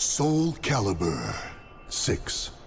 Soul Calibur 6.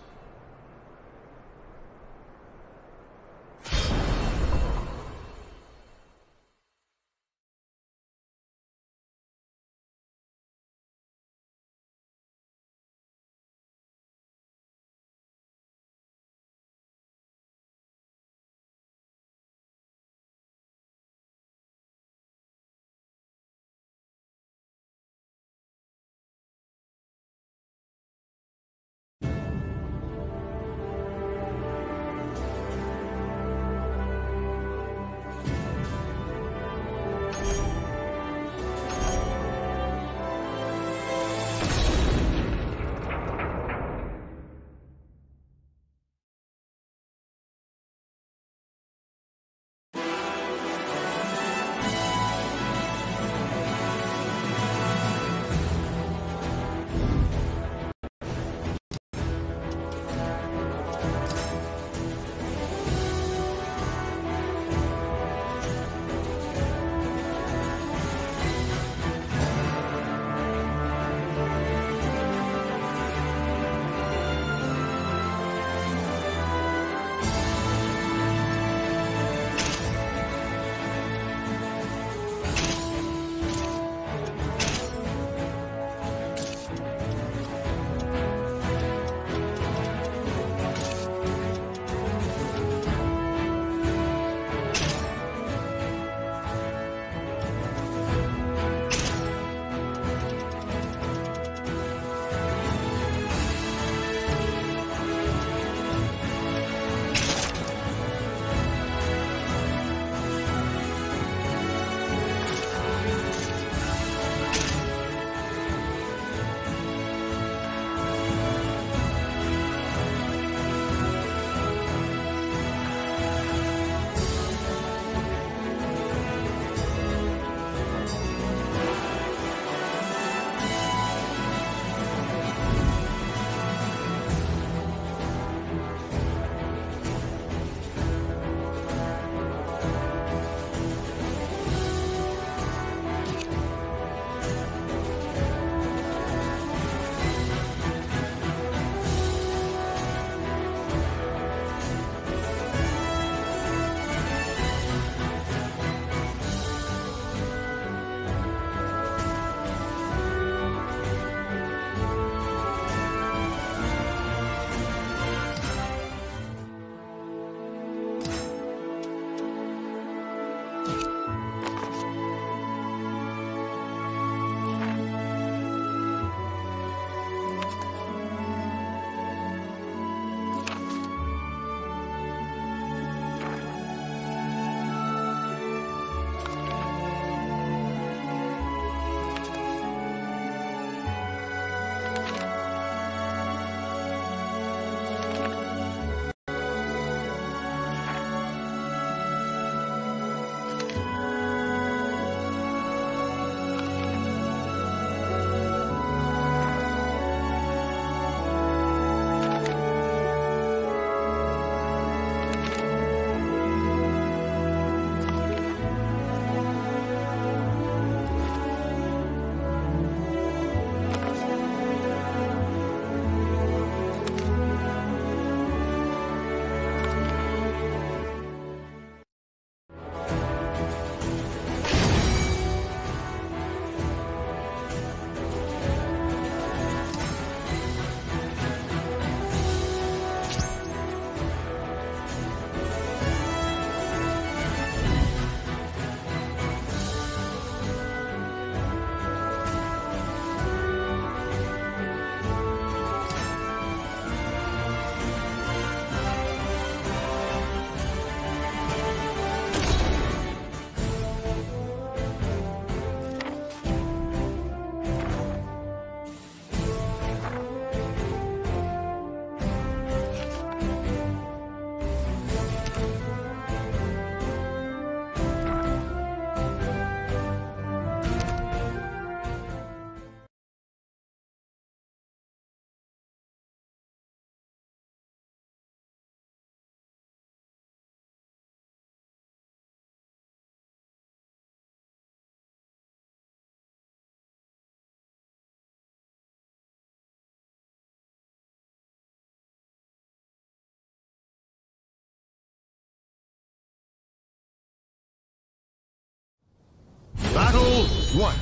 One,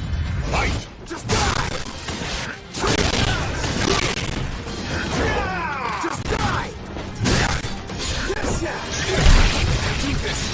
fight! Just die! Just die! Keep this!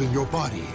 In your body.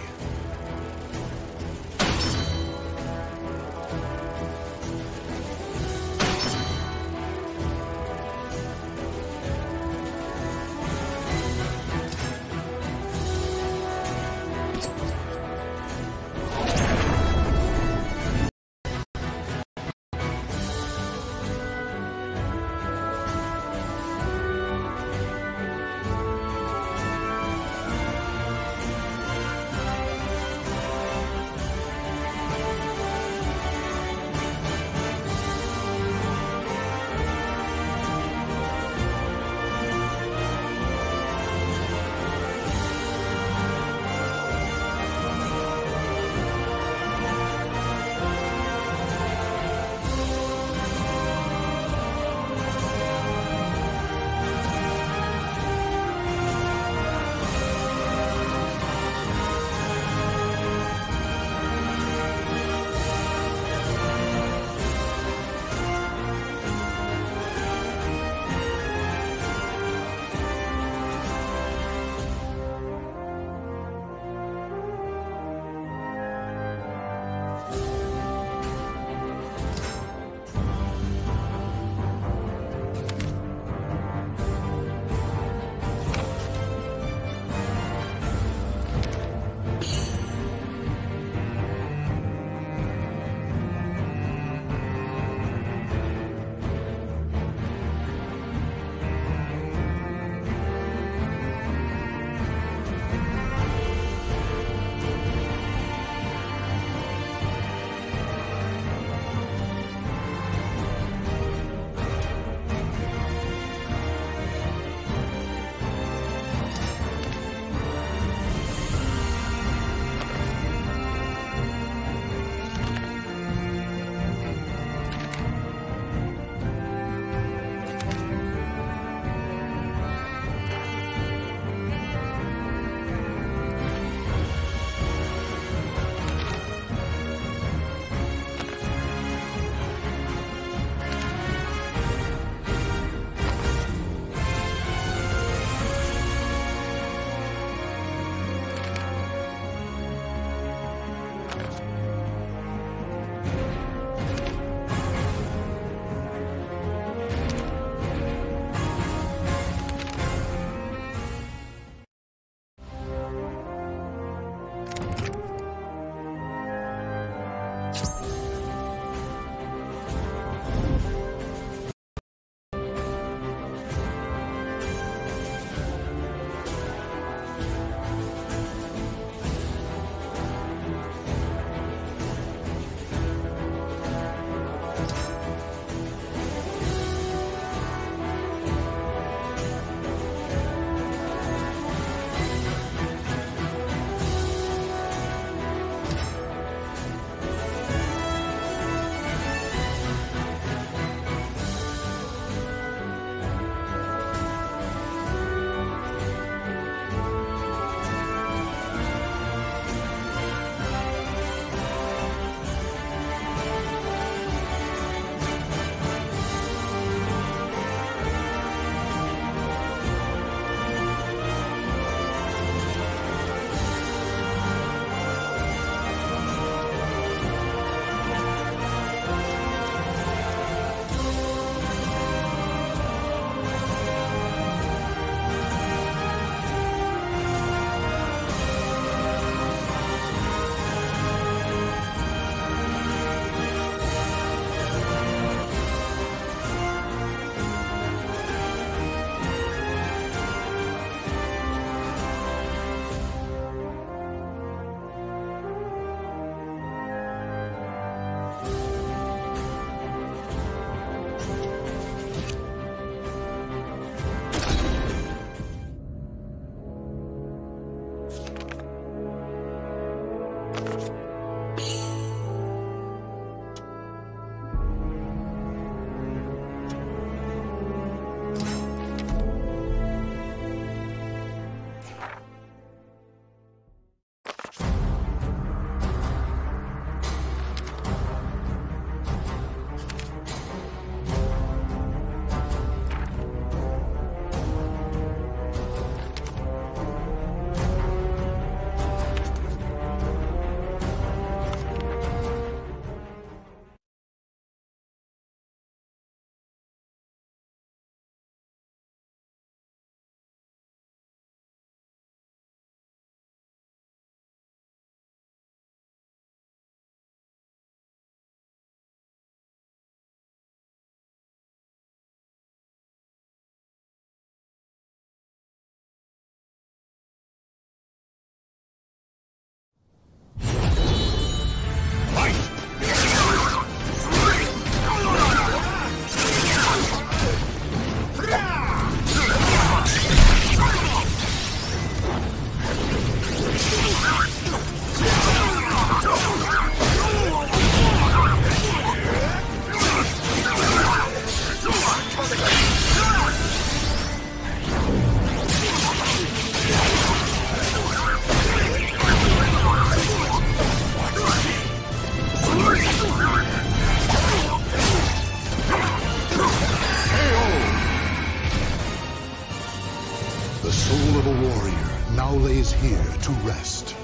Soul of a warrior now lays here to rest.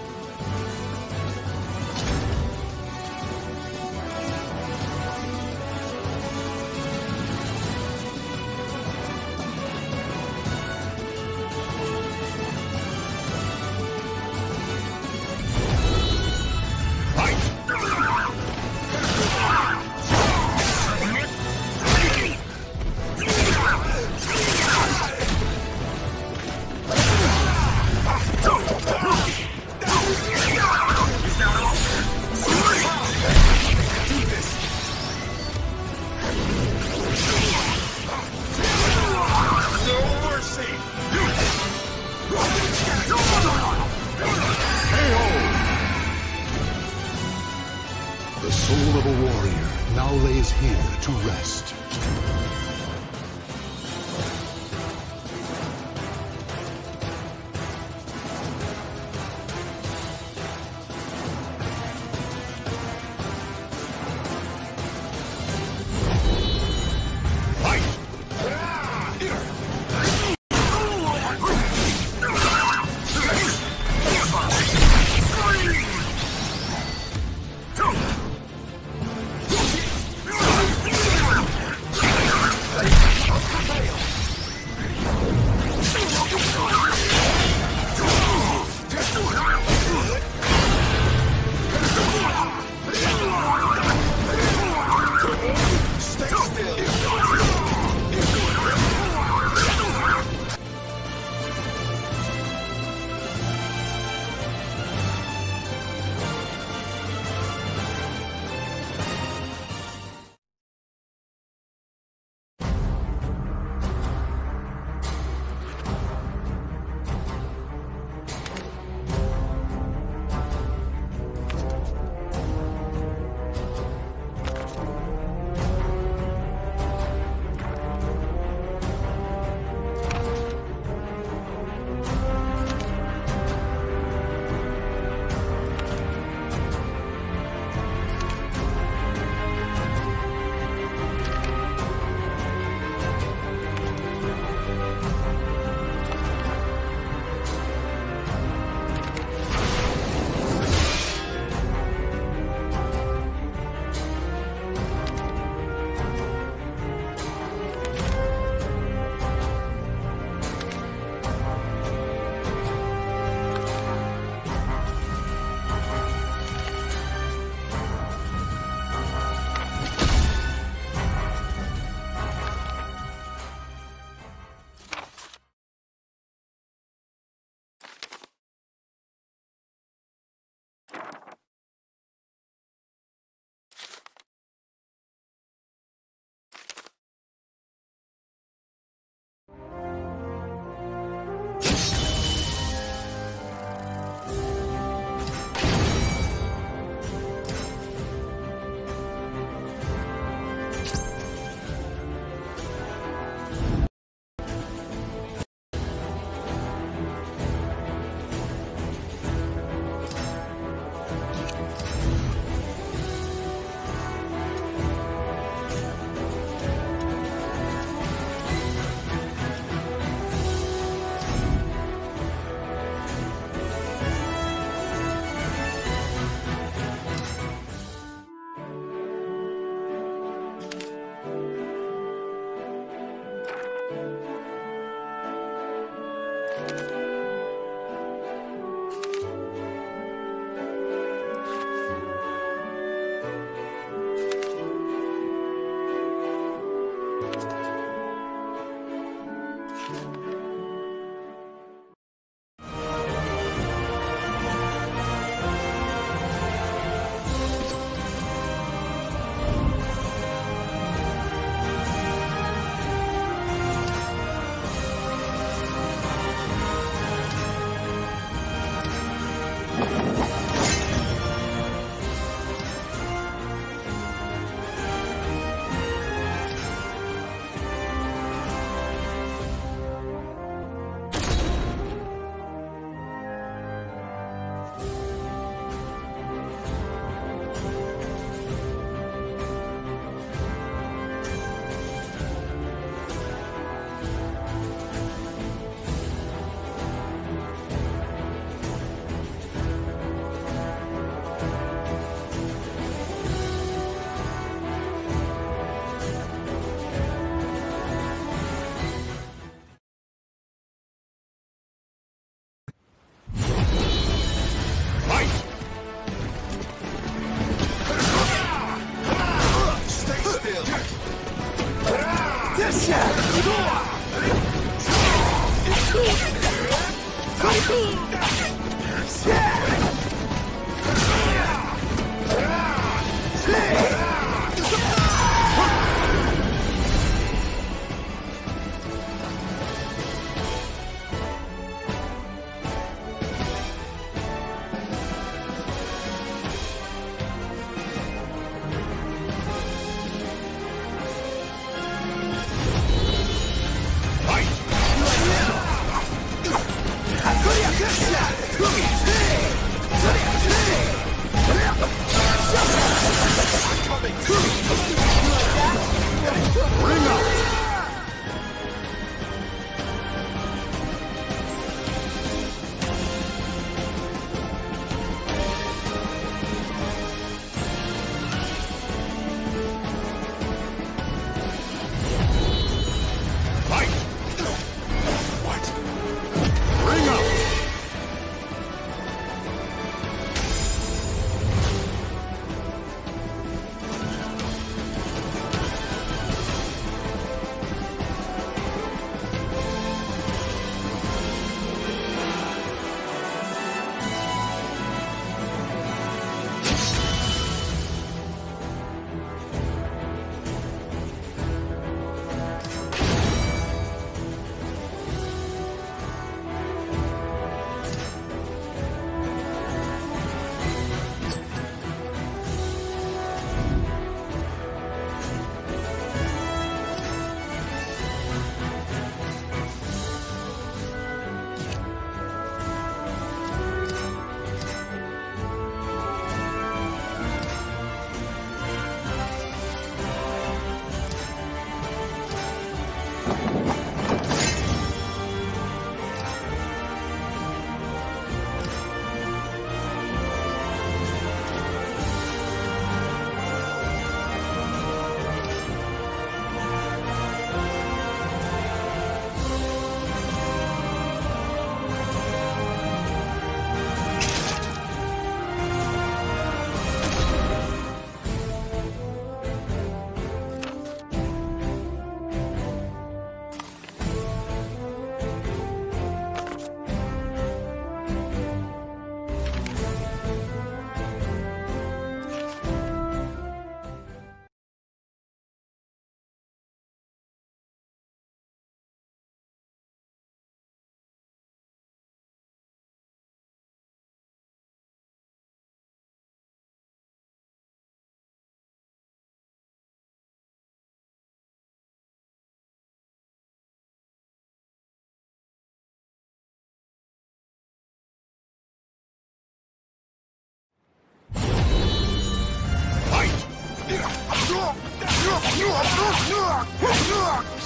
Your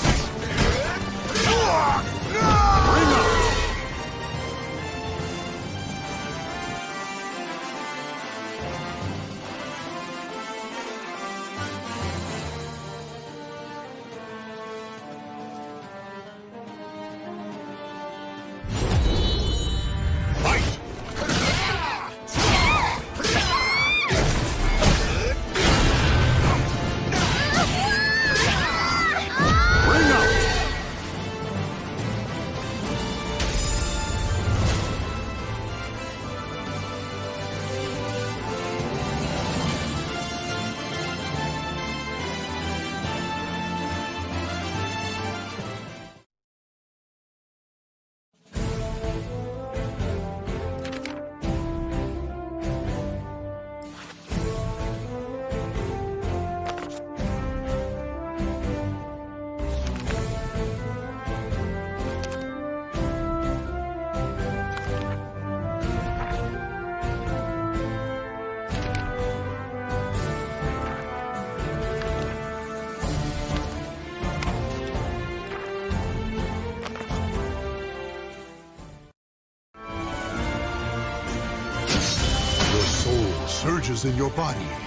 in your body.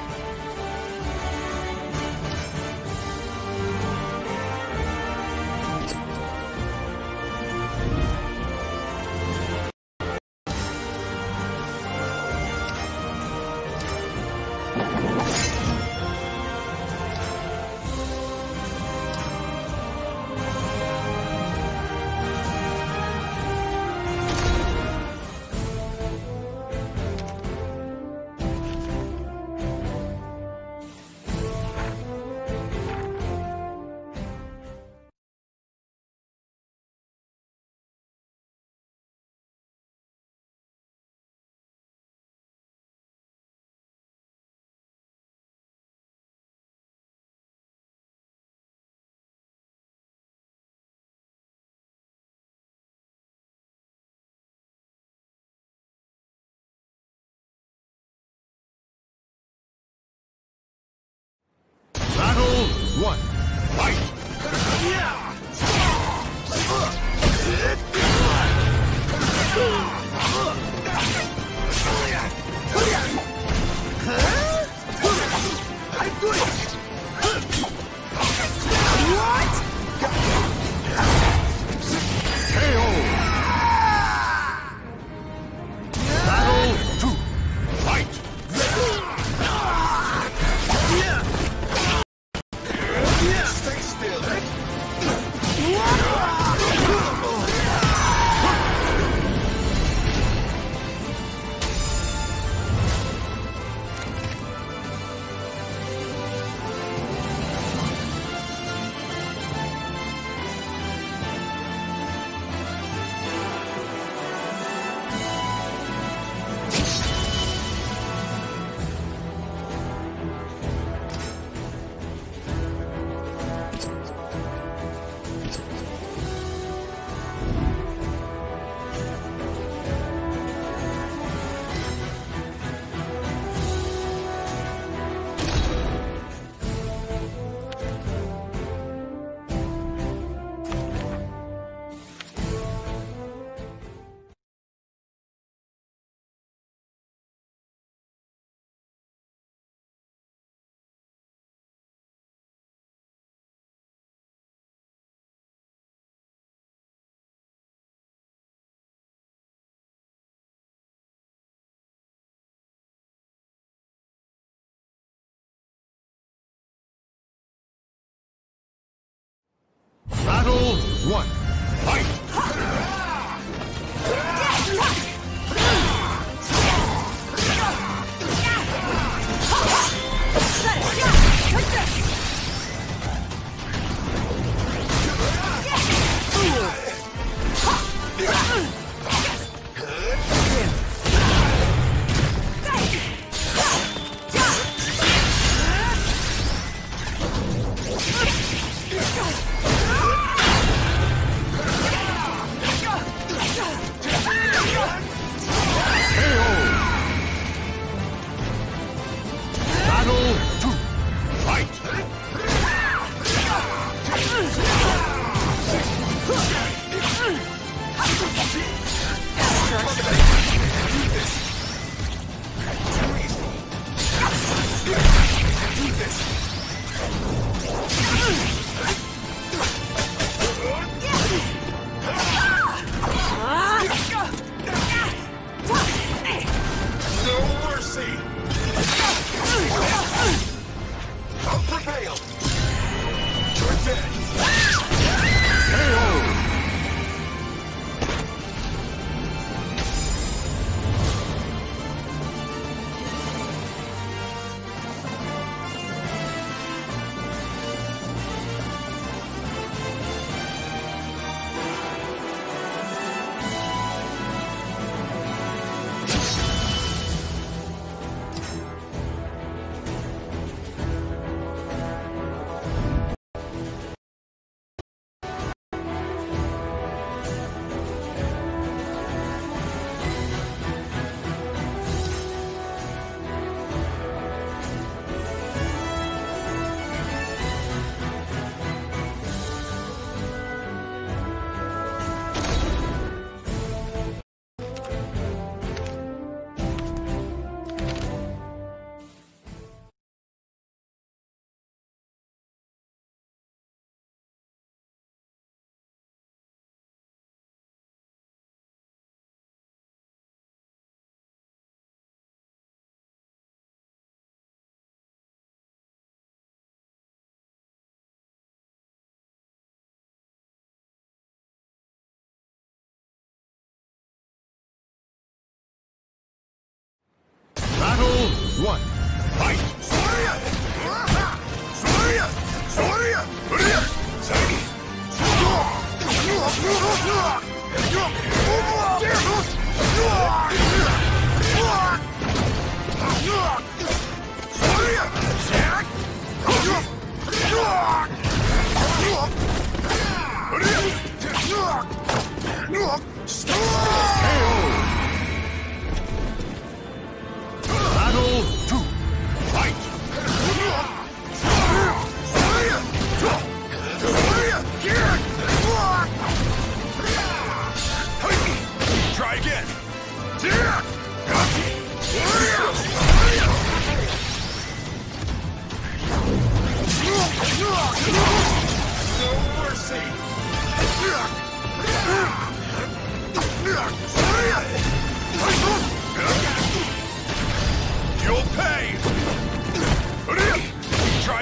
Battle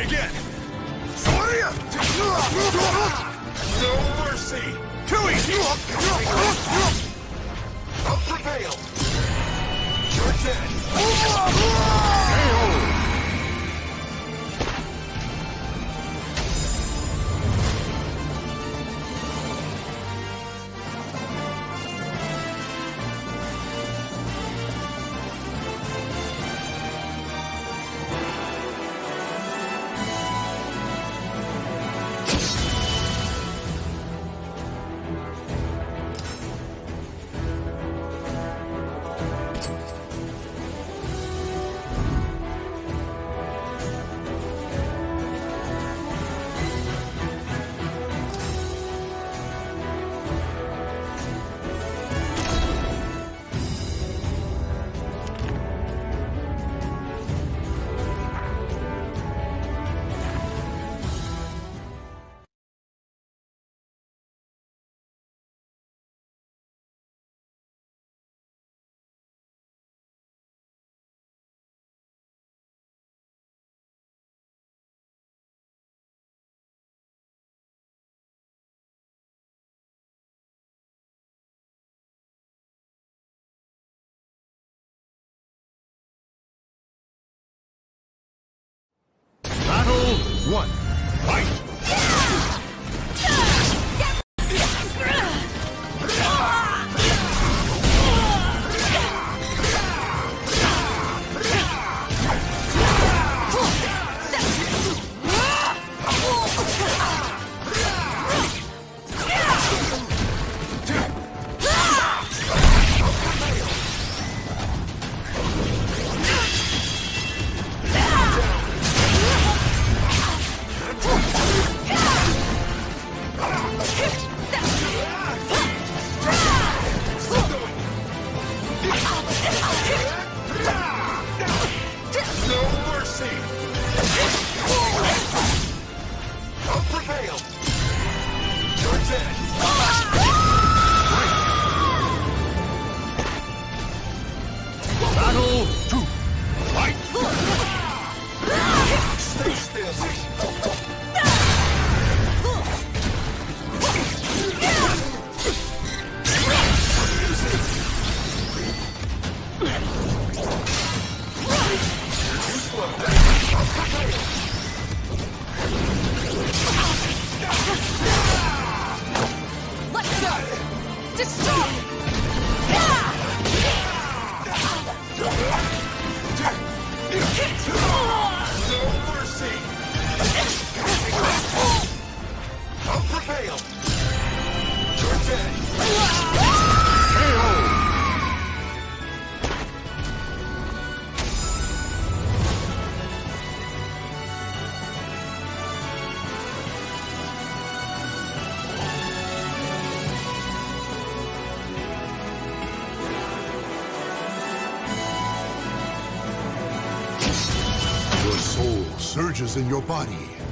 again. No mercy! Too easy! One, fight! Destroy! In your body.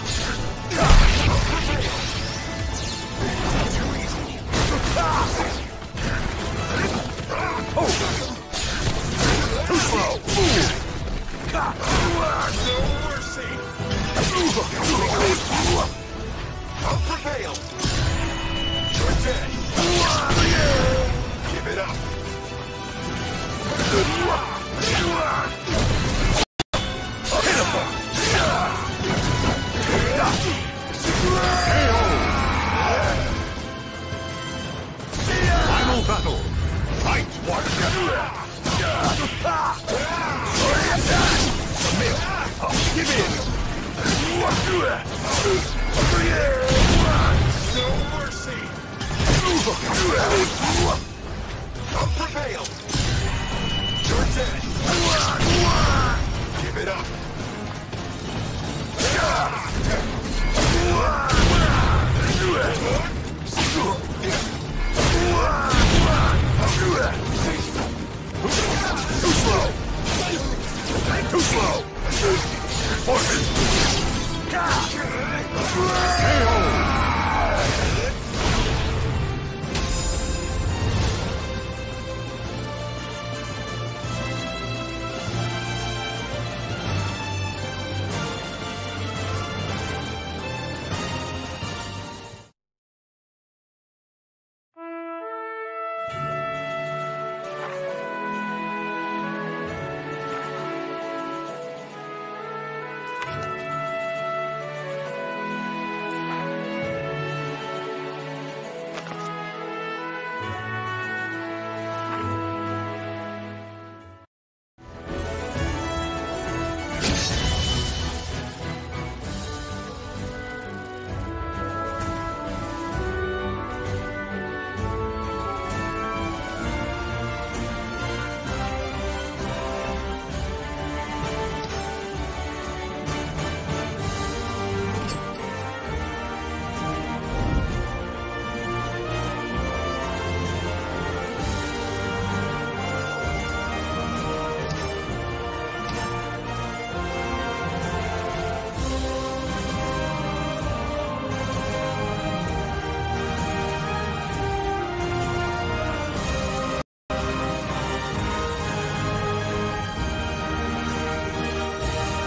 Monster.